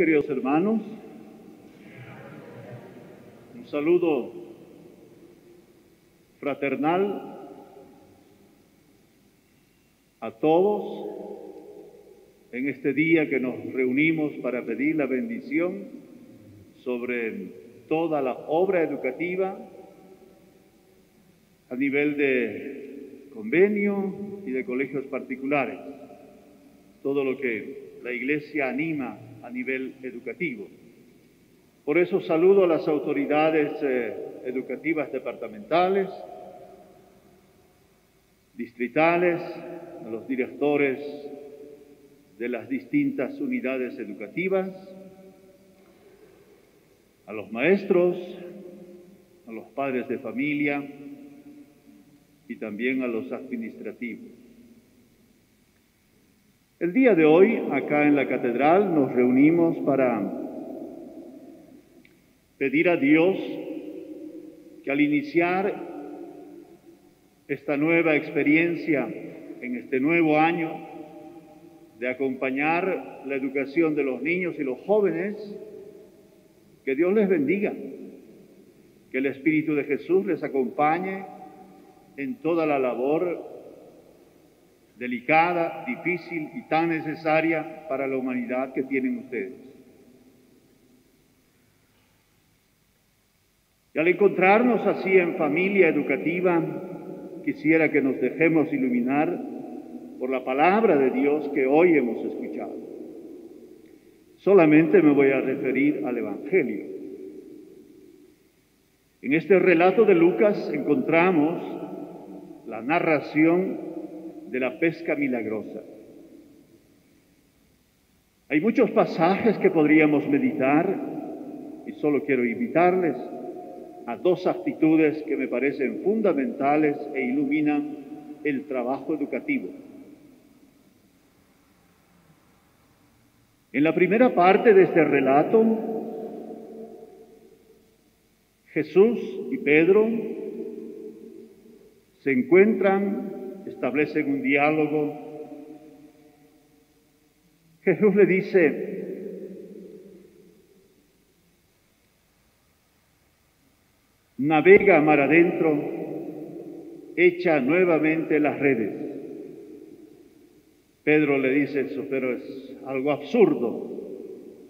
queridos hermanos. Un saludo fraternal a todos en este día que nos reunimos para pedir la bendición sobre toda la obra educativa a nivel de convenio y de colegios particulares, todo lo que la Iglesia anima a nivel educativo. Por eso saludo a las autoridades eh, educativas departamentales, distritales, a los directores de las distintas unidades educativas, a los maestros, a los padres de familia y también a los administrativos. El día de hoy, acá en la catedral, nos reunimos para pedir a Dios que al iniciar esta nueva experiencia en este nuevo año de acompañar la educación de los niños y los jóvenes, que Dios les bendiga, que el Espíritu de Jesús les acompañe en toda la labor delicada, difícil y tan necesaria para la humanidad que tienen ustedes. Y al encontrarnos así en familia educativa, quisiera que nos dejemos iluminar por la palabra de Dios que hoy hemos escuchado. Solamente me voy a referir al Evangelio. En este relato de Lucas encontramos la narración de la pesca milagrosa. Hay muchos pasajes que podríamos meditar y solo quiero invitarles a dos actitudes que me parecen fundamentales e iluminan el trabajo educativo. En la primera parte de este relato, Jesús y Pedro se encuentran establecen un diálogo. Jesús le dice, navega mar adentro, echa nuevamente las redes. Pedro le dice eso, pero es algo absurdo,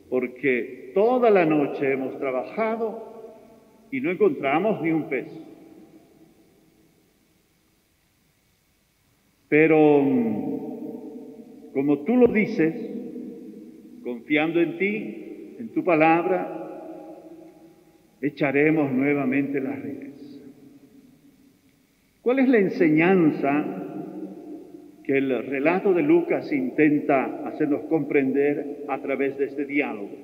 porque toda la noche hemos trabajado y no encontramos ni un pez. Pero mm, como tú lo dices, confiando en ti, en tu palabra, echaremos nuevamente las redes. ¿Cuál es la enseñanza que el relato de Lucas intenta hacernos comprender a través de este diálogo?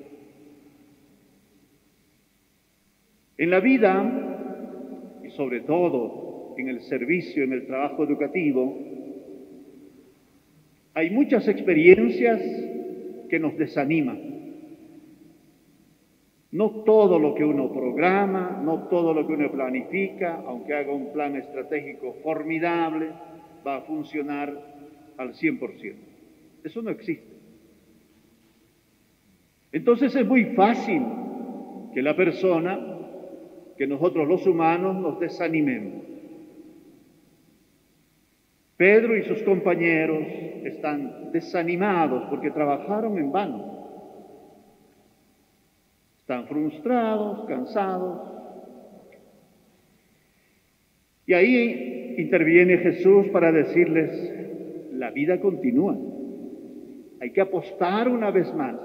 En la vida, y sobre todo en el servicio, en el trabajo educativo, hay muchas experiencias que nos desaniman. No todo lo que uno programa, no todo lo que uno planifica, aunque haga un plan estratégico formidable, va a funcionar al 100%. Eso no existe. Entonces es muy fácil que la persona, que nosotros los humanos nos desanimemos. Pedro y sus compañeros están desanimados porque trabajaron en vano. Están frustrados, cansados. Y ahí interviene Jesús para decirles, la vida continúa. Hay que apostar una vez más.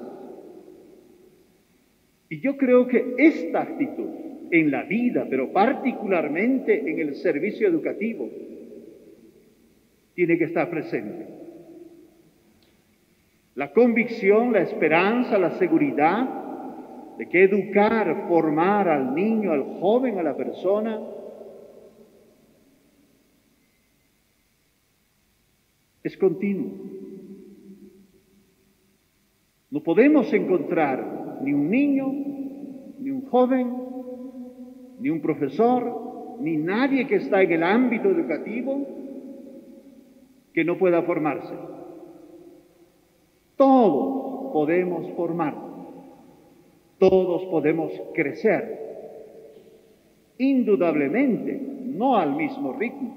Y yo creo que esta actitud en la vida, pero particularmente en el servicio educativo, tiene que estar presente. La convicción, la esperanza, la seguridad de que educar, formar al niño, al joven, a la persona, es continuo. No podemos encontrar ni un niño, ni un joven, ni un profesor, ni nadie que está en el ámbito educativo que no pueda formarse. Todos podemos formar. Todos podemos crecer, indudablemente, no al mismo ritmo,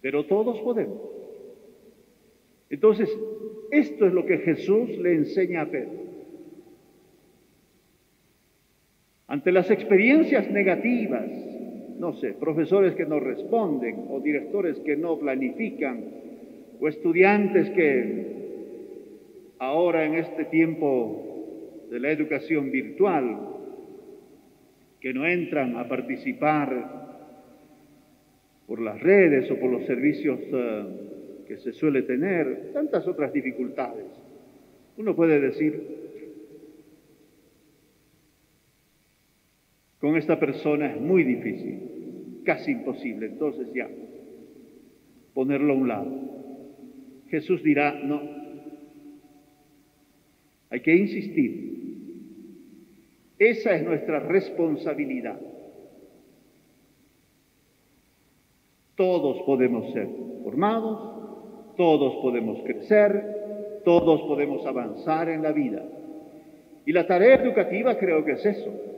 pero todos podemos. Entonces, esto es lo que Jesús le enseña a Pedro. Ante las experiencias negativas, no sé, profesores que no responden o directores que no planifican o estudiantes que ahora en este tiempo de la educación virtual, que no entran a participar por las redes o por los servicios eh, que se suele tener, tantas otras dificultades. Uno puede decir, con esta persona es muy difícil, casi imposible, entonces ya, ponerlo a un lado. Jesús dirá, no, hay que insistir. Esa es nuestra responsabilidad. Todos podemos ser formados, todos podemos crecer, todos podemos avanzar en la vida. Y la tarea educativa creo que es eso.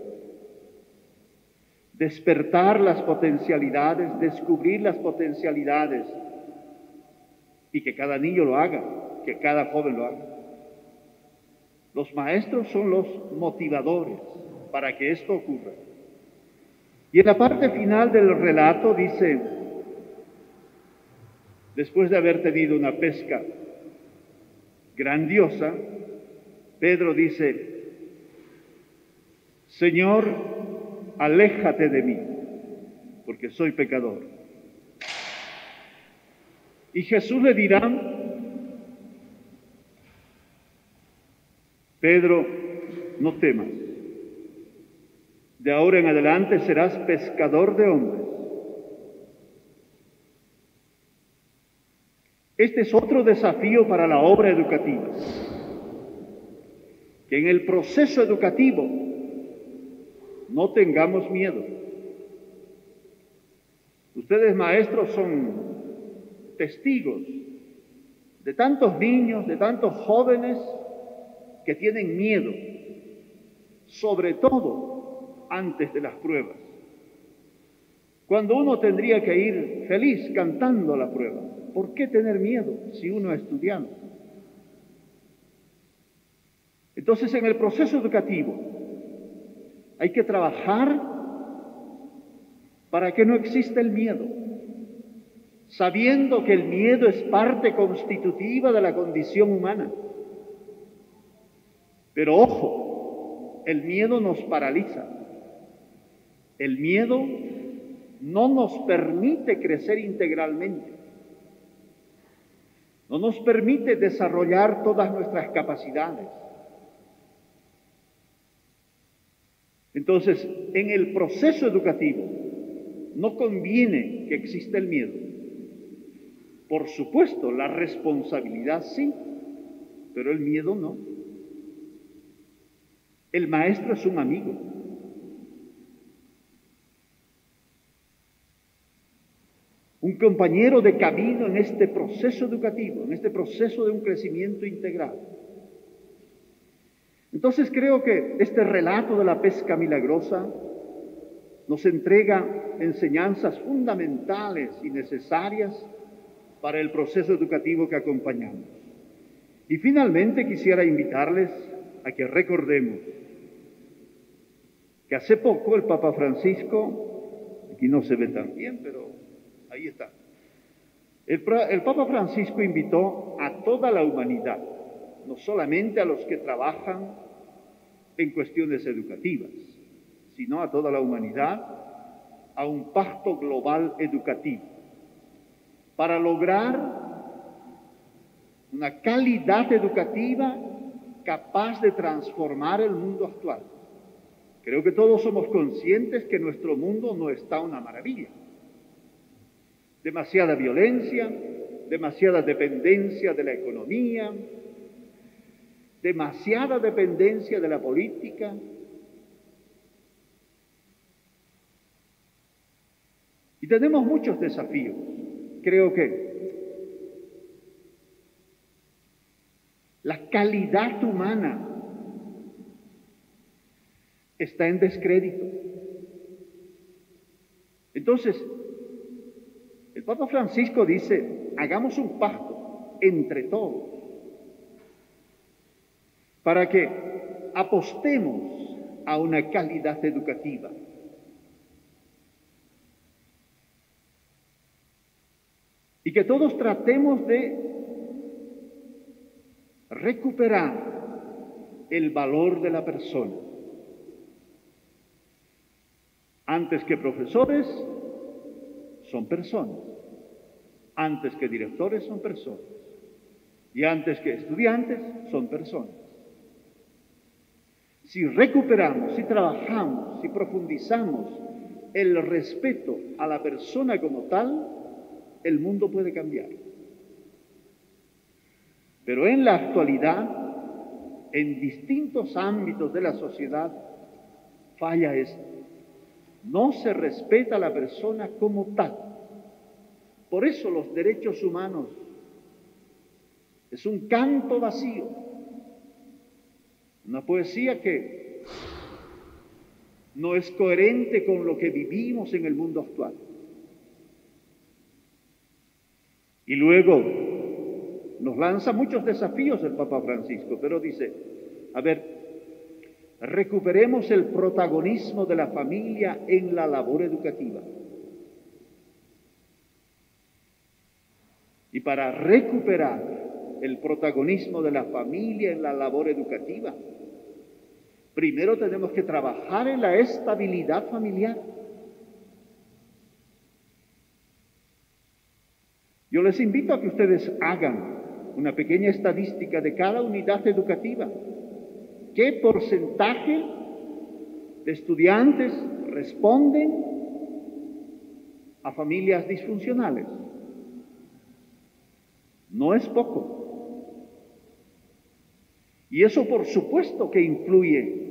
Despertar las potencialidades, descubrir las potencialidades y que cada niño lo haga, que cada joven lo haga. Los maestros son los motivadores para que esto ocurra. Y en la parte final del relato dice, después de haber tenido una pesca grandiosa, Pedro dice, Señor, aléjate de mí, porque soy pecador. Y Jesús le dirá, Pedro, no temas, de ahora en adelante serás pescador de hombres. Este es otro desafío para la obra educativa, que en el proceso educativo no tengamos miedo. Ustedes maestros son testigos de tantos niños, de tantos jóvenes que tienen miedo, sobre todo antes de las pruebas. Cuando uno tendría que ir feliz cantando la prueba, ¿por qué tener miedo si uno es estudiante? Entonces, en el proceso educativo hay que trabajar para que no exista el miedo, sabiendo que el miedo es parte constitutiva de la condición humana. Pero ojo, el miedo nos paraliza. El miedo no nos permite crecer integralmente. No nos permite desarrollar todas nuestras capacidades. Entonces, en el proceso educativo no conviene que exista el miedo. Por supuesto, la responsabilidad sí, pero el miedo no. El maestro es un amigo. Un compañero de camino en este proceso educativo, en este proceso de un crecimiento integral. Entonces creo que este relato de la pesca milagrosa nos entrega enseñanzas fundamentales y necesarias para el proceso educativo que acompañamos. Y finalmente quisiera invitarles a que recordemos que hace poco el Papa Francisco, aquí no se ve tan bien, pero ahí está, el, el Papa Francisco invitó a toda la humanidad, no solamente a los que trabajan en cuestiones educativas, sino a toda la humanidad, a un pacto global educativo, para lograr una calidad educativa capaz de transformar el mundo actual. Creo que todos somos conscientes que nuestro mundo no está una maravilla. Demasiada violencia, demasiada dependencia de la economía, demasiada dependencia de la política. Y tenemos muchos desafíos. Creo que la calidad humana está en descrédito. Entonces, el Papa Francisco dice, hagamos un pacto entre todos para que apostemos a una calidad educativa. Y que todos tratemos de recuperar el valor de la persona. Antes que profesores, son personas. Antes que directores, son personas. Y antes que estudiantes, son personas. Si recuperamos, si trabajamos, si profundizamos el respeto a la persona como tal, el mundo puede cambiar. Pero en la actualidad, en distintos ámbitos de la sociedad, falla esto. No se respeta a la persona como tal. Por eso los derechos humanos es un canto vacío, una poesía que no es coherente con lo que vivimos en el mundo actual. Y luego nos lanza muchos desafíos el Papa Francisco, pero dice, a ver, recuperemos el protagonismo de la familia en la labor educativa. Y para recuperar el protagonismo de la familia en la labor educativa, primero tenemos que trabajar en la estabilidad familiar. Yo les invito a que ustedes hagan una pequeña estadística de cada unidad educativa. ¿Qué porcentaje de estudiantes responden a familias disfuncionales? No es poco. Y eso por supuesto que influye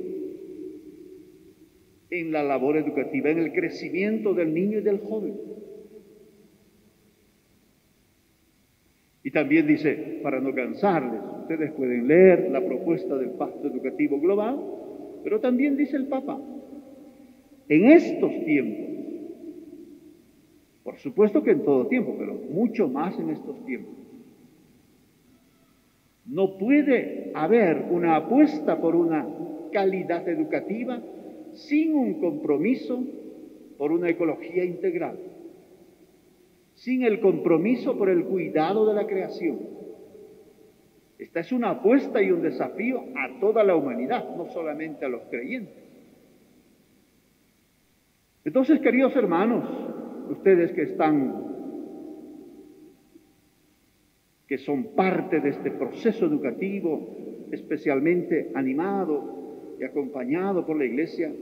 en la labor educativa, en el crecimiento del niño y del joven. Y también dice, para no cansarles, ustedes pueden leer la propuesta del Pacto Educativo Global, pero también dice el Papa, en estos tiempos, por supuesto que en todo tiempo, pero mucho más en estos tiempos, no puede haber una apuesta por una calidad educativa sin un compromiso por una ecología integral sin el compromiso por el cuidado de la creación. Esta es una apuesta y un desafío a toda la humanidad, no solamente a los creyentes. Entonces, queridos hermanos, ustedes que están, que son parte de este proceso educativo, especialmente animado y acompañado por la Iglesia,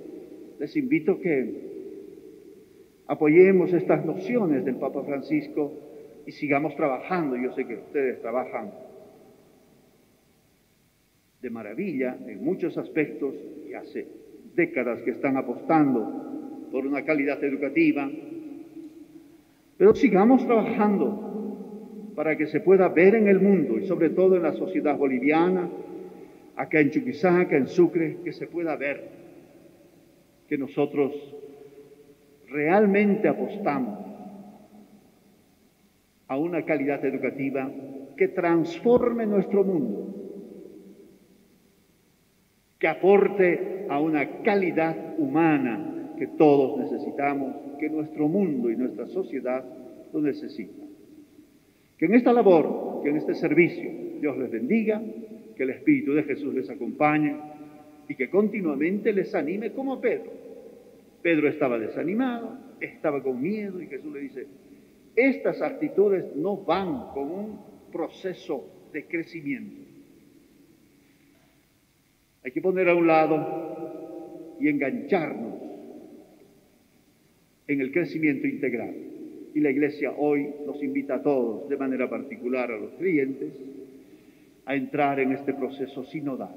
les invito que apoyemos estas nociones del Papa Francisco y sigamos trabajando. Yo sé que ustedes trabajan de maravilla en muchos aspectos y hace décadas que están apostando por una calidad educativa, pero sigamos trabajando para que se pueda ver en el mundo y sobre todo en la sociedad boliviana, acá en Chuquisaca, en Sucre, que se pueda ver que nosotros realmente apostamos a una calidad educativa que transforme nuestro mundo, que aporte a una calidad humana que todos necesitamos, que nuestro mundo y nuestra sociedad lo necesitan. Que en esta labor, que en este servicio, Dios les bendiga, que el Espíritu de Jesús les acompañe y que continuamente les anime como Pedro Pedro estaba desanimado, estaba con miedo y Jesús le dice, estas actitudes no van con un proceso de crecimiento. Hay que poner a un lado y engancharnos en el crecimiento integral. Y la Iglesia hoy nos invita a todos, de manera particular a los creyentes, a entrar en este proceso sinodal.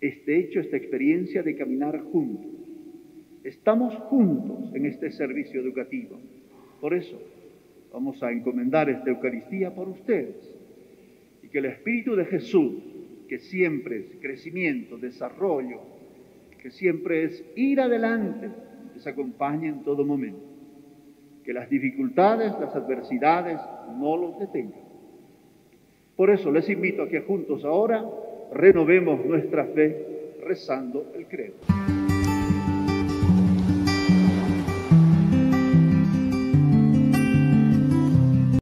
Este hecho, esta experiencia de caminar juntos Estamos juntos en este servicio educativo. Por eso vamos a encomendar esta Eucaristía por ustedes. Y que el Espíritu de Jesús, que siempre es crecimiento, desarrollo, que siempre es ir adelante, les acompañe en todo momento. Que las dificultades, las adversidades no los detengan. Por eso les invito a que juntos ahora renovemos nuestra fe rezando el credo.